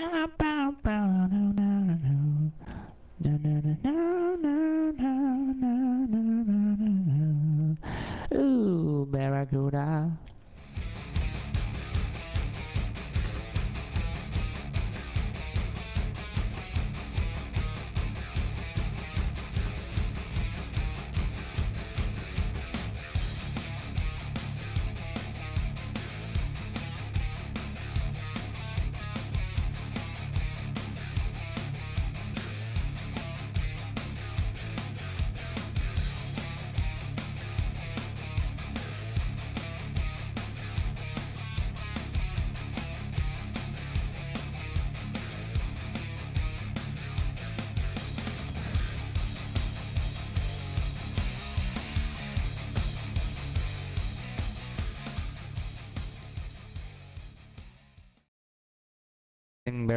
Bow, bow, bow,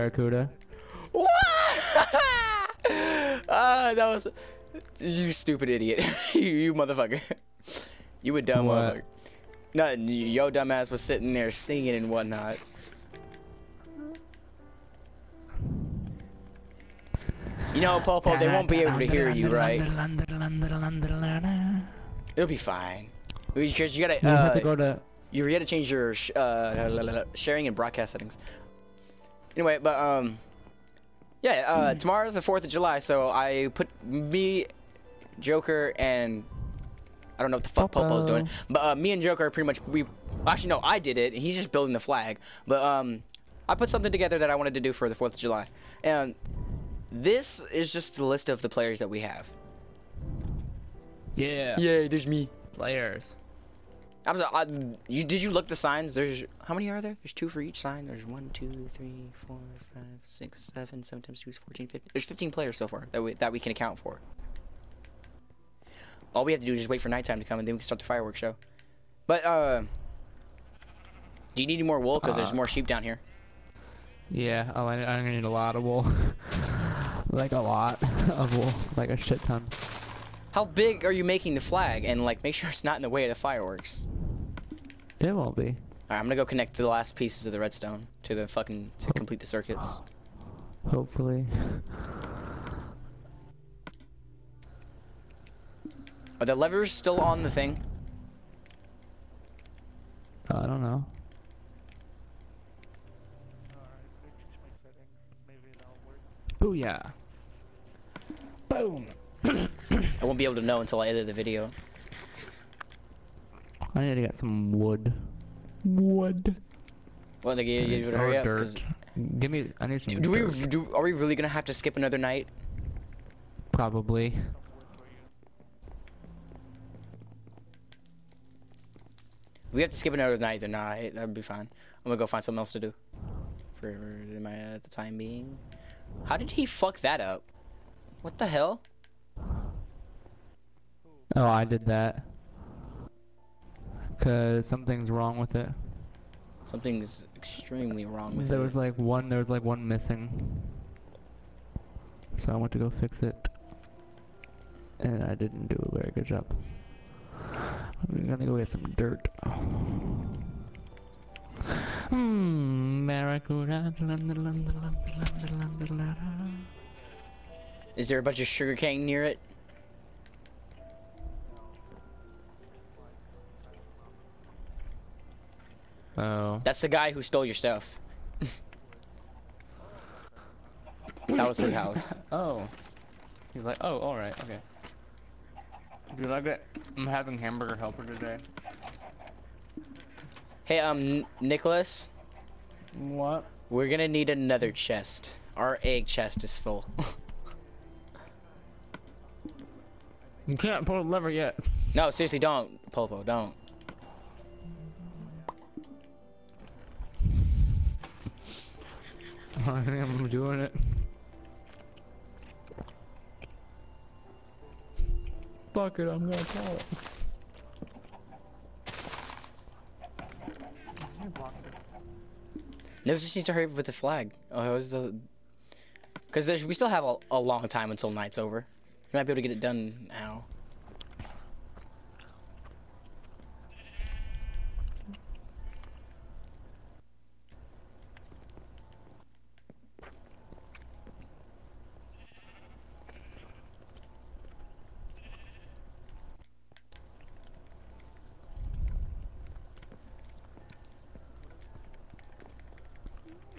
Barracuda. Ah, that was you stupid idiot. you, you motherfucker. You a dumb What? motherfucker. Nothing. Yo dumbass was sitting there singing and whatnot. You know, Popo, they won't be able to hear you, right? It'll be fine. Because you gotta, You have to uh, go to. you gotta change your sh uh, sharing and broadcast settings. Anyway, but um, yeah, uh, tomorrow's the Fourth of July, so I put me, Joker, and I don't know what the fuck Popo's doing, but uh, me and Joker are pretty much we. Actually, no, I did it. He's just building the flag, but um, I put something together that I wanted to do for the Fourth of July, and this is just a list of the players that we have. Yeah. Yeah, there's me. Players. I was, I, you did you look the signs? There's how many are there? There's two for each sign. There's one, two, three, four, five, six, seven, seven times two is 14, 15. There's 15 players so far that we that we can account for. All we have to do is just wait for nighttime to come, and then we can start the fireworks show. But uh, do you need any more wool? Because there's Uh, more sheep down here. Yeah. Oh, I, I'm gonna need a lot of wool. like a lot of wool. Like a shit ton. How big are you making the flag? And like, make sure it's not in the way of the fireworks. It won't be. All right, I'm gonna go connect the last pieces of the redstone to the fucking to complete the circuits. Hopefully. Are the levers still on the thing? I don't know. Booyah. Boom. I won't be able to know until I edit the video. I need to get some wood. Wood. Well, like, you, you It's would all hurry up. 'cause- dirt. Give me. I need some. Do, do we dirt. do? Are we really gonna have to skip another night? Probably. If we have to skip another night, then nah, hey, that'd be fine. I'm gonna go find something else to do. For my at the time being. How did he fuck that up? What the hell? Oh, I did that. Cause something's wrong with it. Something's extremely wrong with There it. There was like one. There was like one missing. So I went to go fix it, and I didn't do a very good job. I'm gonna go get some dirt. Hmm. Is there a bunch of sugarcane near it? Oh. That's the guy who stole your stuff. that was his house. Oh. He's like, oh, all right, okay. Dude, I get. I'm having hamburger helper today. Hey, um, N- Nicholas, What? we're gonna need another chest. Our egg chest is full. You can't pull the lever yet. no, seriously, don't, Popo, don't. I think I'm doing it. Fuck it, I'm gonna call it. Nicholas just needs to hurry up with the flag. Oh, it was the. Because we still have a, a long time until night's over. We might be able to get it done now.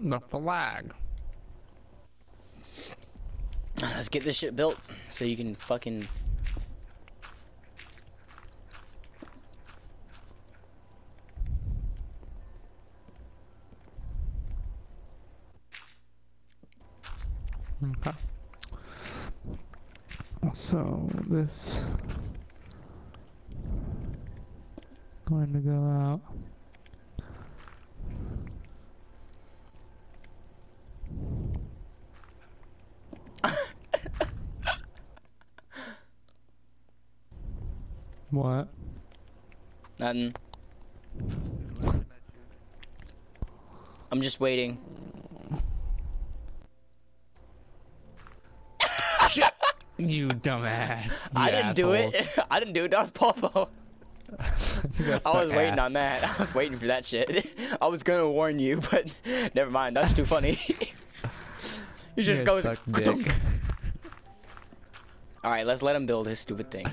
The flag. Let's get this shit built so you can fucking. Okay. So this going to go out. what? Nothing. I'm just waiting. You dumbass. I you didn't do it. I didn't do it. That was Popo. I was waiting ass. on that. I was waiting for that shit. I was gonna warn you, but never mind. That's too funny. he You just goes. All right, let's let him build his stupid thing.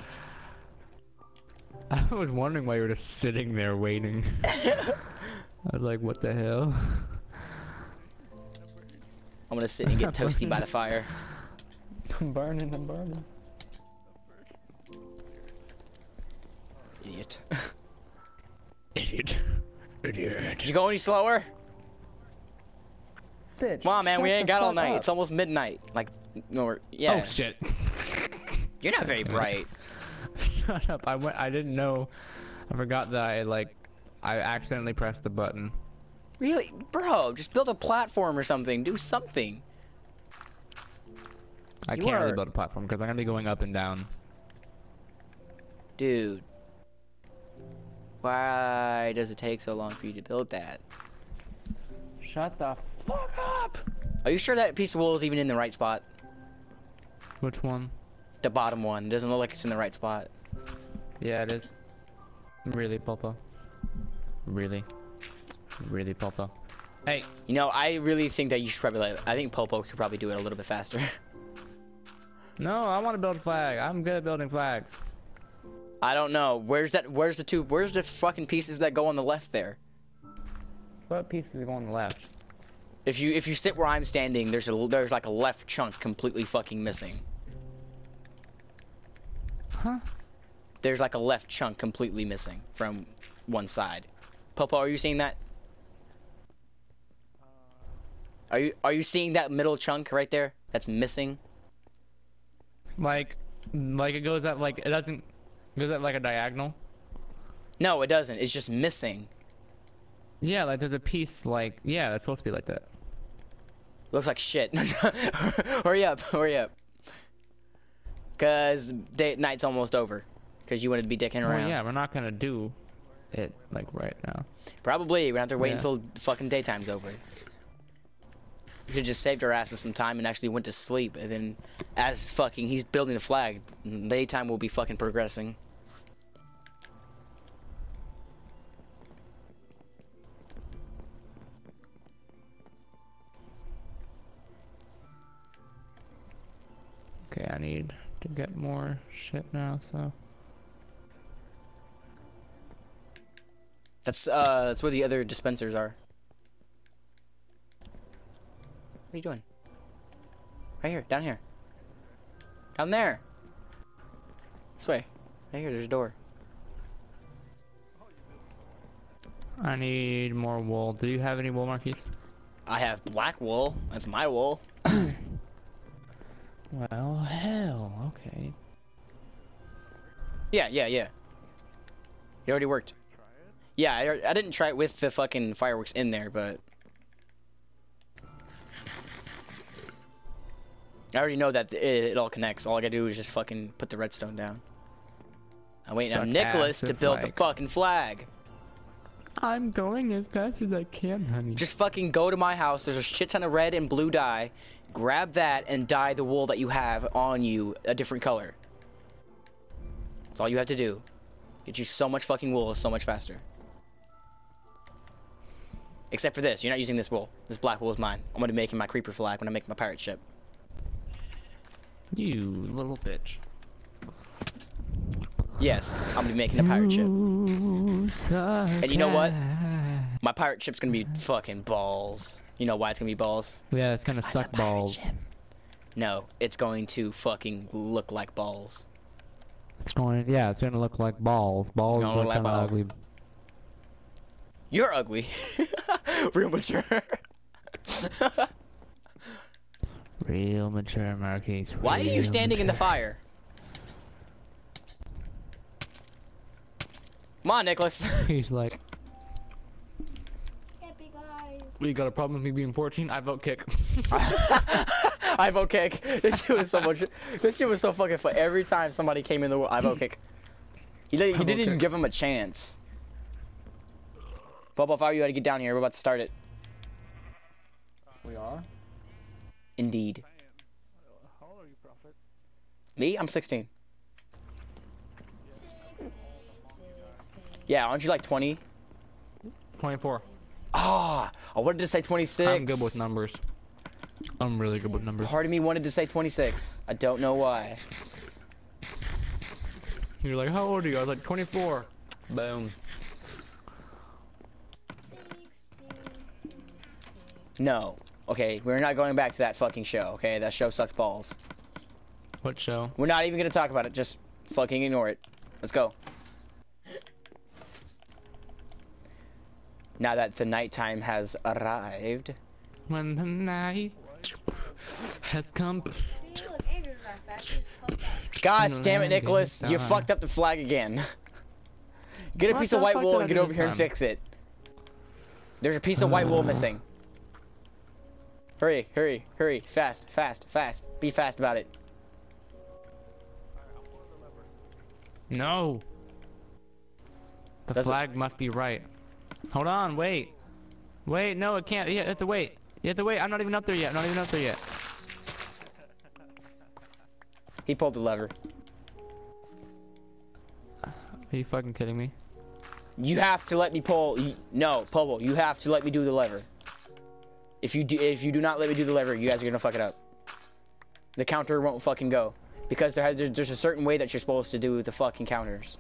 I was wondering why you were just sitting there waiting. I was like, what the hell? I'm gonna sit and get toasty by the fire. I'm burning, I'm burning. Idiot. Idiot. Idiot. Did you go any slower? Bitch. Come on, man. We ain't got all night. up. It's almost midnight. Like, no, we're- oh, yeah. Oh shit. You're not very bright. Shut up. I went I didn't know I forgot that I like I accidentally pressed the button. Really, bro? Just build a platform or something. Do something. I You can't really build a platform because I'm gonna be going up and down. Dude. Why does it take so long for you to build that? Shut the fuck up! Are you sure that piece of wool is even in the right spot? Which one? The bottom one. It doesn't look like it's in the right spot. Yeah, it is. Really, Popo. Really. Really, Popo. Hey, You know, I really think that you should probably let, I think Popo could probably do it a little bit faster. no, I want to build a flag. I'm good at building flags. I don't know. Where's that, where's the two, where's the fucking pieces that go on the left there? What pieces go on the left? If you, if you sit where I'm standing, there's a, there's like a left chunk completely fucking missing. Huh? There's like a left chunk completely missing from one side. Popo, are you seeing that? Are you are you seeing that middle chunk right there that's missing? Like, like it goes at like it doesn't it goes at like a diagonal. No, it doesn't. It's just missing. Yeah, like there's a piece like yeah, that's supposed to be like that. Looks like shit. hurry up, hurry up. Cause day night's almost over. Cause you wanted to be dicking around. Well, yeah, we're not gonna do it like right now. Probably. We're gonna have to wait Yeah. until fucking daytime's over. We could just saved our asses some time and actually went to sleep, and then, as fucking he's building the flag, daytime will be fucking progressing. Okay, I need to get more shit now. So That's uh, that's where the other dispensers are. What are you doing? Right here, down here. Down there. This way. Right here, there's a door. I need more wool. Do you have any wool, Marquise? I have black wool. That's my wool. Well, hell, okay. Yeah, yeah, yeah. It already worked. Yeah, I, I didn't try it with the fucking fireworks in there, but I already know that it, it all connects. All I gotta do is just fucking put the redstone down. I'm waiting on Nicholas to if, build the fucking flag. I'm going as fast as I can, honey. Just fucking go to my house. There's a shit ton of red and blue dye. Grab that and dye the wool that you have on you a different color. That's all you have to do. Get you so much fucking wool so much faster. Except for this, you're not using this wool. This black wool is mine. I'm gonna be making my creeper flag when I make my pirate ship. You little bitch. Yes, I'm gonna be making a pirate ship. And you know what? My pirate ship's gonna be fucking balls. You know why it's gonna be balls? Yeah, it's gonna suck balls. ship. No, it's going to fucking look like balls. It's going. Yeah, it's gonna look like balls. Balls are like kind of ugly. You're ugly. Real mature. Real mature Marquise. Why are you real standing in the fire? Come on, Nicholas. He's like, we got a problem with me being 14. I vote kick. I vote kick. This shit was so much. This shit was so fucking fun. Every time somebody came in the world, I vote kick. He, didn't- he didn't even kick. give him a chance. Bubba, if I were you, I'd get down here. We're about to start it. we are. Indeed. How old are you, Prophet? Me? I'm 16. 16, 16. Yeah, aren't you like 20? 24. Ah, I wanted to say 26. I'm good with numbers. I'm really good with numbers. Part of me wanted to say 26. I don't know why. You're like, how old are you? I was like, 24. Boom. 16, 16. No. Okay, we're not going back to that fucking show. Okay, that show sucked balls. What show? We're not even gonna talk about it. Just fucking ignore it. Let's go. Now that the nighttime has arrived. When the night has come. See, look, Andrew's not fast. He's pumped up. God damn it, Nicholas! You fucked up the flag again. Get a piece of white wool and get over here and fix it. There's a piece of white wool uh, missing. Hurry, hurry, hurry. Fast, fast, fast. Be fast about it. No. The Does it- flag must be right. Hold on, wait. Wait, no, it can't. You have to wait. You have to wait. I'm not even up there yet. I'm not even up there yet. He pulled the lever. Are you fucking kidding me? You have to let me pull. No, Popo, you have to let me do the lever. If you do, if you do not let me do the lever, you guys are gonna fuck it up. The counter won't fucking go because there has, there's, there's a certain way that you're supposed to do the fucking counters.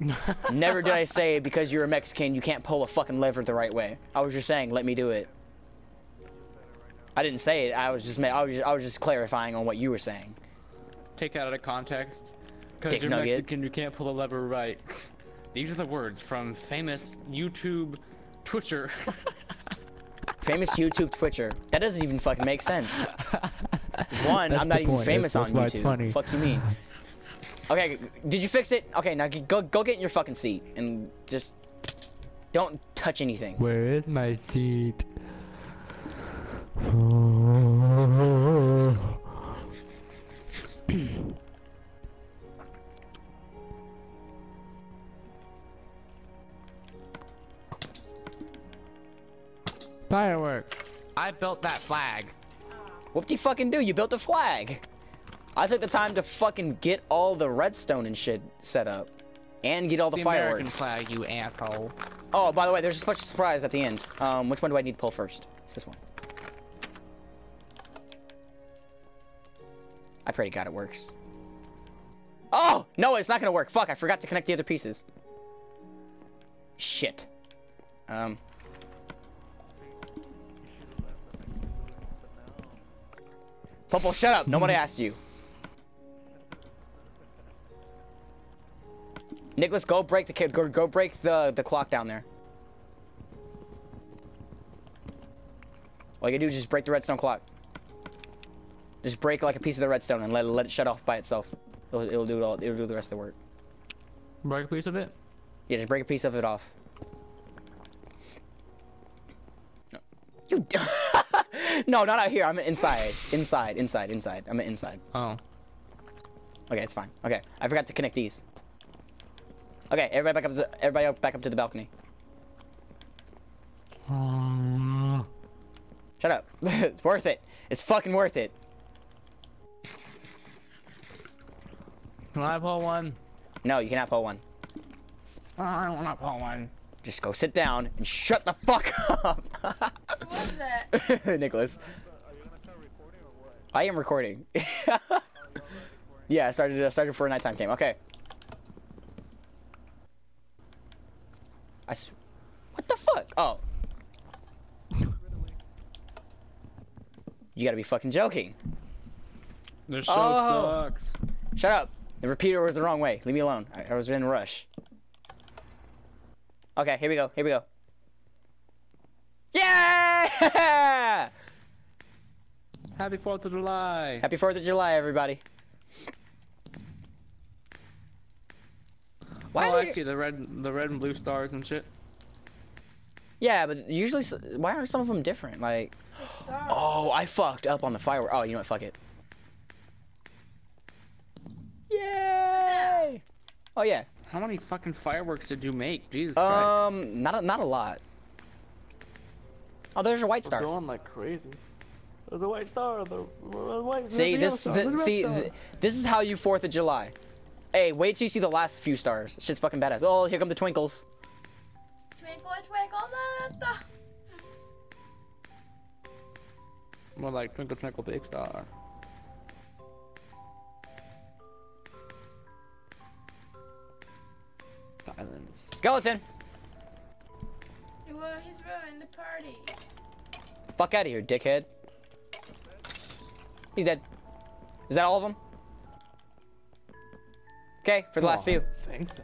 Never did I say because you're a Mexican you can't pull a fucking lever the right way. I was just saying let me do it. I didn't say it. I was just I was just, I was just clarifying on what you were saying. Take that out of context. Because you're nugget. Mexican, you can't pull the lever right. These are the words from famous YouTube Twitcher. Famous YouTube Twitcher. That doesn't even fucking make sense. One, That's I'm not even famous That's- on that's it's YouTube. funny. Fuck you mean? Okay, did you fix it? Okay, now go go get in your fucking seat and just don't touch anything. Where is my seat? Fireworks. I built that flag. What do you fucking do? You built the flag. I took the time to fucking get all the redstone and shit set up, and get all the, The fireworks. American flag, you asshole. Oh, by the way, there's a special surprise at the end. Um, which one do I need to pull first? It's this one. I pray to God it works. Oh! No, it's not gonna work. Fuck, I forgot to connect the other pieces. Shit. Um. Popo, shut up. Nobody asked you. Nicholas, go break the kid. Go, go break the the clock down there. All you do is just break the redstone clock. Just break like a piece of the redstone and let it, let it shut off by itself. It'll, it'll do it all. It'll do the rest of the work. Break a piece of it? Yeah, just break a piece of it off. No. You. No, not out here. I'm inside. Inside. Inside. Inside. I'm inside. Oh. Okay, it's fine. Okay, I forgot to connect these. Okay, everybody back up. To, everybody back up to the balcony. Um, Shut up. it's worth it. It's fucking worth it. can I pull one? No, you cannot pull one. I don't want to pull one. Just go sit down and shut the fuck up. That? Nicholas. I am recording. yeah, I started, uh, started a nighttime game. Okay. I s what the fuck? Oh. You gotta be fucking joking. This show oh. sucks. Shut up. The repeater was the wrong way. Leave me alone. I, I was in a rush. Okay, here we go. Here we go. Yeah! Happy Fourth of July. Happy 4th of July, everybody. Oh, why oh, do I you- see the red, the red and blue stars and shit. Yeah, but usually, why are some of them different? Like, oh, I fucked up on the firework. Oh, you know what? Fuck it. Yay! Oh yeah. How many fucking fireworks did you make? Jesus Christ. Um, not a, not a lot. Oh, there's a white We're star. going like crazy. There's a white star. The, the white. See a this, star, th- there's a red see, star. th- this is how you Fourth of July. Hey, wait till you see the last few stars. Shit's fucking badass. Oh, here come the twinkles. Twinkle, twinkle, little. More like Twinkle Twinkle Big Star. Silence. Skeleton, Well, he's ruining the party. fuck out of here, dickhead. He's dead. Is that all of them? Okay, for the last few. I think so.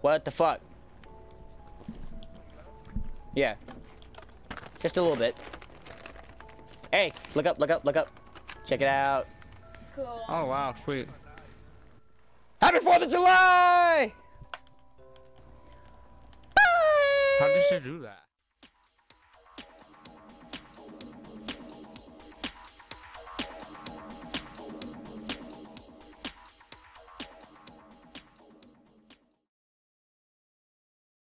What the fuck? Yeah. Just a little bit. Hey, look up, look up, look up. Check it out. Cool. Oh wow, sweet. Happy 4th of July! Bye! How did you do that?